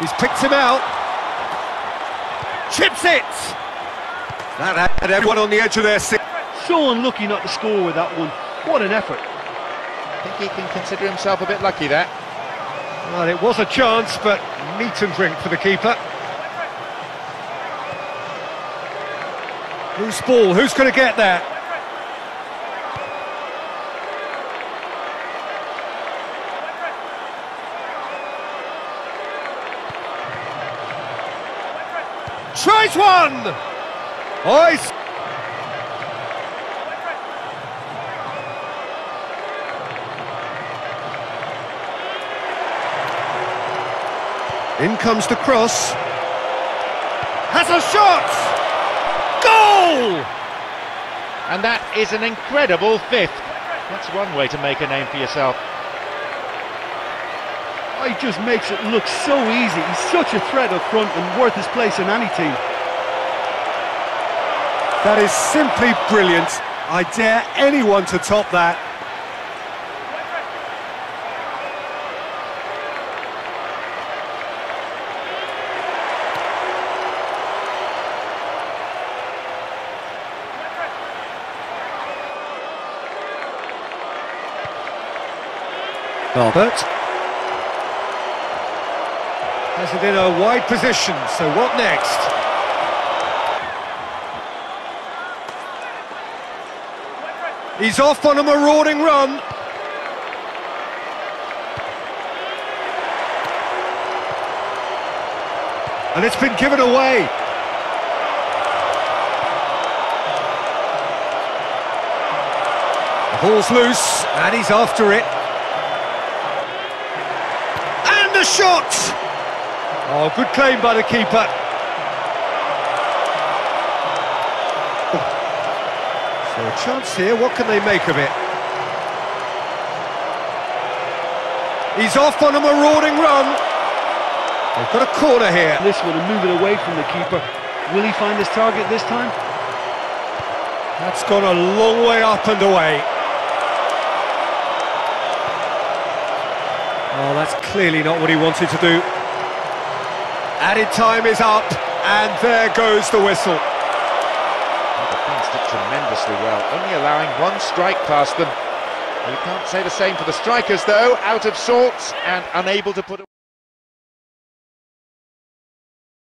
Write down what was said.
He's picked him out. Chips it! That had everyone on the edge of their seat. So unlucky not to score with that one. What an effort. I think he can consider himself a bit lucky there. Well, it was a chance, but meat and drink for the keeper. Loose ball, who's going to get that? Tries one! Ice! In comes the cross. Has a shot! Goal! And that is an incredible fifth. That's one way to make a name for yourself. Oh, he just makes it look so easy. He's such a threat up front and worth his place in any team. That is simply brilliant. I dare anyone to top that. Albert. Has it in a wide position, so what next? He's off on a marauding run. And it's been given away. The ball's loose, and he's after it. And the shot! Oh, good claim by the keeper. So a chance here, what can they make of it? He's off on a marauding run. They've got a corner here. This one have moved it away from the keeper. Will he find his target this time? That's gone a long way up and away. Oh, that's clearly not what he wanted to do. Added time is up, and there goes the whistle. The defence did tremendously well, only allowing one strike past them. You can't say the same for the strikers, though, out of sorts and unable to put...